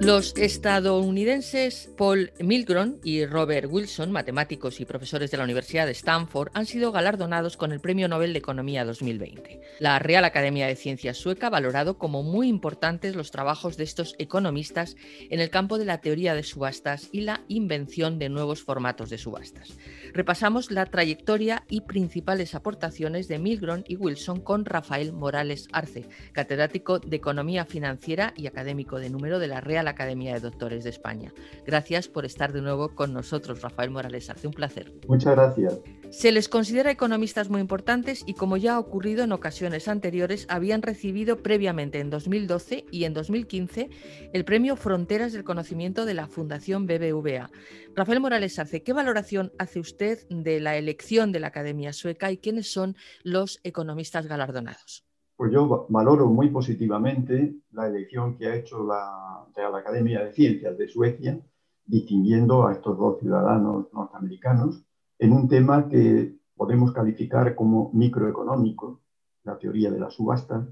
Los estadounidenses Paul Milgrom y Robert Wilson, matemáticos y profesores de la Universidad de Stanford, han sido galardonados con el Premio Nobel de Economía 2020. La Real Academia de Ciencias sueca ha valorado como muy importantes los trabajos de estos economistas en el campo de la teoría de subastas y la invención de nuevos formatos de subastas. Repasamos la trayectoria y principales aportaciones de Milgrom y Wilson con Rafael Morales Arce, catedrático de Economía Financiera y académico de número de la Real Academia de Doctores de España. Gracias por estar de nuevo con nosotros, Rafael Morales. Hace un placer. Muchas gracias. Se les considera economistas muy importantes y, como ya ha ocurrido en ocasiones anteriores, habían recibido previamente en 2012 y en 2015 el premio Fronteras del Conocimiento de la Fundación BBVA. Rafael Morales Arce, ¿qué valoración hace usted de la elección de la Academia Sueca y quiénes son los economistas galardonados? Pues yo valoro muy positivamente la elección que ha hecho la Real Academia de Ciencias de Suecia, distinguiendo a estos dos ciudadanos norteamericanos en un tema que podemos calificar como microeconómico, la teoría de la subasta,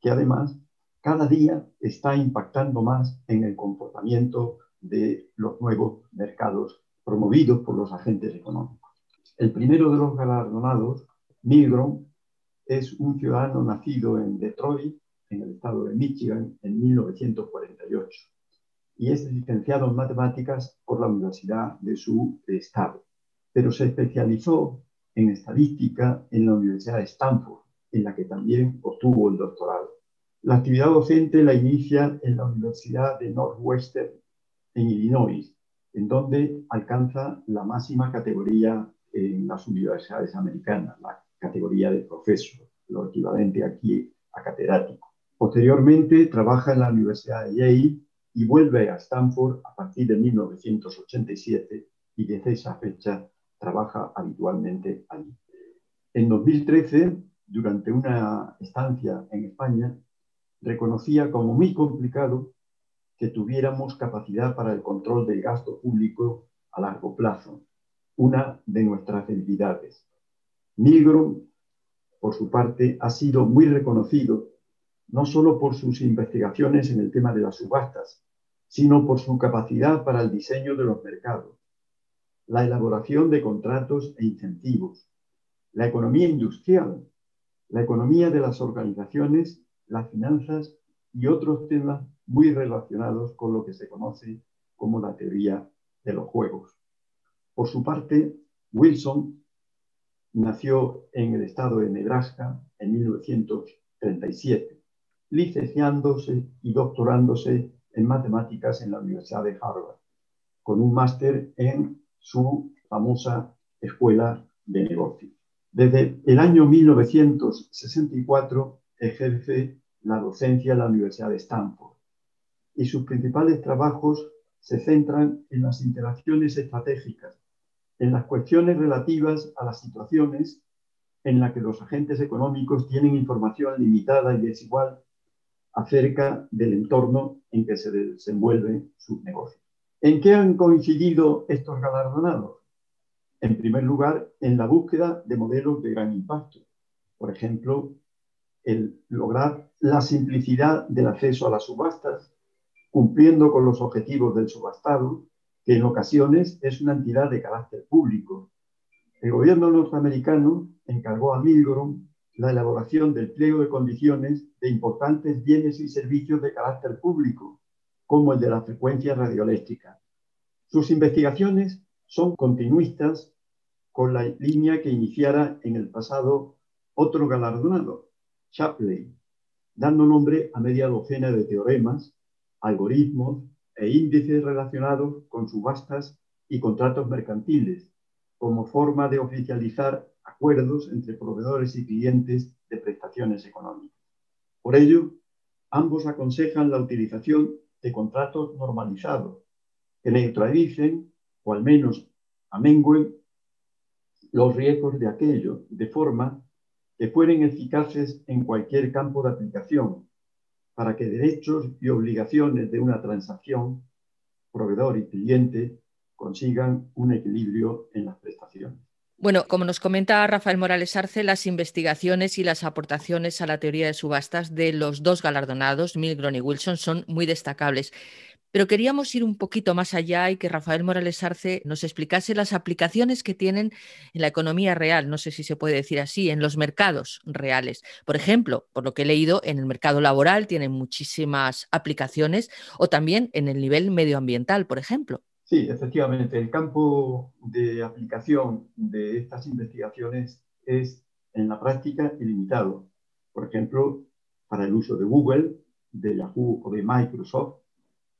que además cada día está impactando más en el comportamiento de los nuevos mercados promovidos por los agentes económicos. El primero de los galardonados, Milgrom, es un ciudadano nacido en Detroit, en el estado de Michigan, en 1948, y es licenciado en matemáticas por la Universidad de su estado, pero se especializó en estadística en la Universidad de Stanford, en la que también obtuvo el doctorado. La actividad docente la inicia en la Universidad de Northwestern en Illinois, en donde alcanza la máxima categoría en las universidades americanas, la categoría de profesor, lo equivalente aquí a catedrático. Posteriormente trabaja en la Universidad de Yale y vuelve a Stanford a partir de 1987 y desde esa fecha trabaja habitualmente allí. En 2013, durante una estancia en España, reconocía como muy complicado que tuviéramos capacidad para el control del gasto público a largo plazo, una de nuestras debilidades. Milgrom, por su parte, ha sido muy reconocido no solo por sus investigaciones en el tema de las subastas, sino por su capacidad para el diseño de los mercados, la elaboración de contratos e incentivos, la economía industrial, la economía de las organizaciones, las finanzas y otros temas muy relacionados con lo que se conoce como la teoría de los juegos. Por su parte, Wilson nació en el estado de Nebraska en 1937, licenciándose y doctorándose en matemáticas en la Universidad de Harvard, con un máster en su famosa escuela de negocios. Desde el año 1964 ejerce la docencia en la Universidad de Stanford y sus principales trabajos se centran en las interacciones estratégicas, en las cuestiones relativas a las situaciones en las que los agentes económicos tienen información limitada y desigual acerca del entorno en que se desenvuelven sus negocios. ¿En qué han coincidido estos galardonados? En primer lugar, en la búsqueda de modelos de gran impacto. Por ejemplo, el lograr la simplicidad del acceso a las subastas, cumpliendo con los objetivos del subastado, que en ocasiones es una entidad de carácter público. El gobierno norteamericano encargó a Milgrom la elaboración del pliego de condiciones de importantes bienes y servicios de carácter público, como el de la frecuencia radioeléctrica. Sus investigaciones son continuistas con la línea que iniciara en el pasado otro galardonado, Shapley, dando nombre a media docena de teoremas, algoritmos e índices relacionados con subastas y contratos mercantiles, como forma de oficializar acuerdos entre proveedores y clientes de prestaciones económicas. Por ello, ambos aconsejan la utilización de contratos normalizados que neutralicen o al menos amengüen los riesgos de aquello, de forma que fueren eficaces en cualquier campo de aplicación, para que derechos y obligaciones de una transacción, proveedor y cliente, consigan un equilibrio en las prestaciones. Bueno, como nos comenta Rafael Morales Arce, las investigaciones y las aportaciones a la teoría de subastas de los dos galardonados, Milgrom y Wilson, son muy destacables. Pero queríamos ir un poquito más allá y que Rafael Morales Arce nos explicase las aplicaciones que tienen en la economía real, no sé si se puede decir así, en los mercados reales. Por ejemplo, por lo que he leído, en el mercado laboral tienen muchísimas aplicaciones o también en el nivel medioambiental, por ejemplo. Sí, efectivamente, el campo de aplicación de estas investigaciones es en la práctica ilimitado. Por ejemplo, para el uso de Google, de Yahoo o de Microsoft,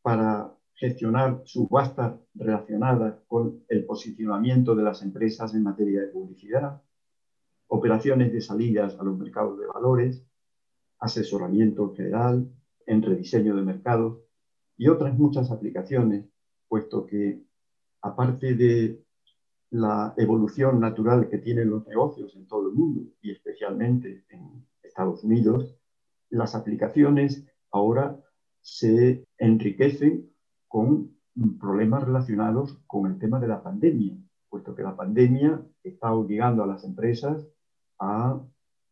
para gestionar subastas relacionadas con el posicionamiento de las empresas en materia de publicidad, operaciones de salidas a los mercados de valores, asesoramiento general, en rediseño de mercados y otras muchas aplicaciones, puesto que aparte de la evolución natural que tienen los negocios en todo el mundo y especialmente en Estados Unidos, las aplicaciones ahora se enriquecen con problemas relacionados con el tema de la pandemia, puesto que la pandemia está obligando a las empresas a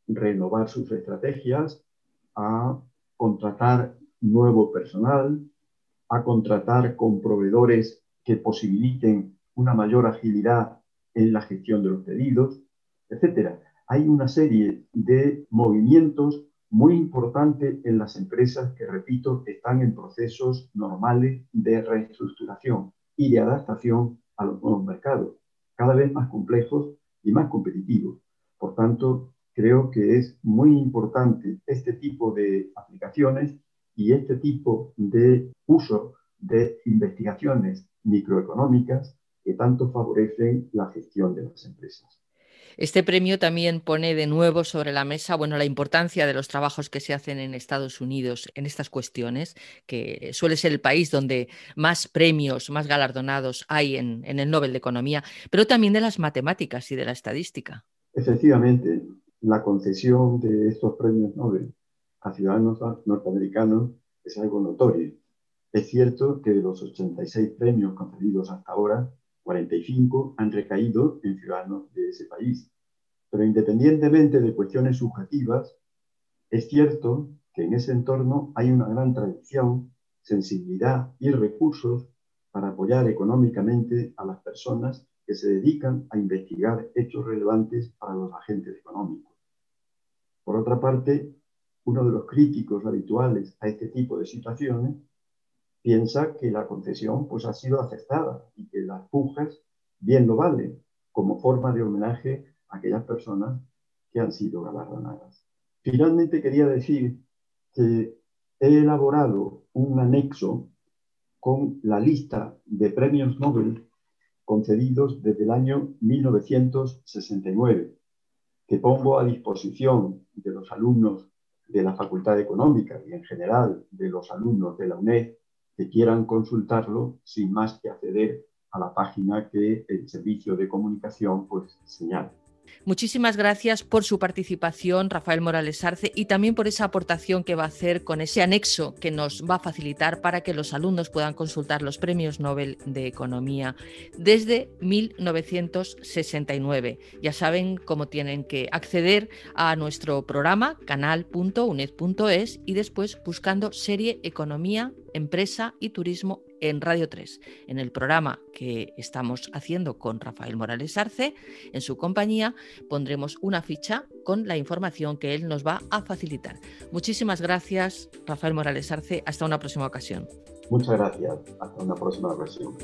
renovar sus estrategias, a contratar nuevo personal, a contratar con proveedores que posibiliten una mayor agilidad en la gestión de los pedidos, etc. Hay una serie de movimientos muy importante en las empresas que, repito, están en procesos normales de reestructuración y de adaptación a los nuevos mercados, cada vez más complejos y más competitivos. Por tanto, creo que es muy importante este tipo de aplicaciones y este tipo de uso de investigaciones microeconómicas que tanto favorecen la gestión de las empresas. Este premio también pone de nuevo sobre la mesa bueno, la importancia de los trabajos que se hacen en Estados Unidos en estas cuestiones, que suele ser el país donde más premios, más galardonados hay en, en el Nobel de Economía, pero también de las matemáticas y de la estadística. Efectivamente, la concesión de estos premios Nobel a ciudadanos norteamericanos es algo notorio. Es cierto que de los 86 premios concedidos hasta ahora, 45 han recaído en ciudadanos de ese país. Pero independientemente de cuestiones subjetivas, es cierto que en ese entorno hay una gran tradición, sensibilidad y recursos para apoyar económicamente a las personas que se dedican a investigar hechos relevantes para los agentes económicos. Por otra parte, uno de los críticos habituales a este tipo de situaciones piensa que la concesión pues, ha sido aceptada y que las pujas bien lo valen como forma de homenaje a aquellas personas que han sido galardonadas. Finalmente quería decir que he elaborado un anexo con la lista de premios Nobel concedidos desde el año 1969, que pongo a disposición de los alumnos de la Facultad Económica y en general de los alumnos de la UNED que quieran consultarlo sin más que acceder a la página que el servicio de comunicación pues señala. Muchísimas gracias por su participación, Rafael Morales Arce, y también por esa aportación que va a hacer con ese anexo que nos va a facilitar para que los alumnos puedan consultar los premios Nobel de Economía desde 1969. Ya saben cómo tienen que acceder a nuestro programa canal.uned.es y después buscando serie Economía, Empresa y Turismo en Radio 3, en el programa que estamos haciendo con Rafael Morales Arce, en su compañía, pondremos una ficha con la información que él nos va a facilitar. Muchísimas gracias, Rafael Morales Arce. Hasta una próxima ocasión. Muchas gracias. Hasta una próxima ocasión.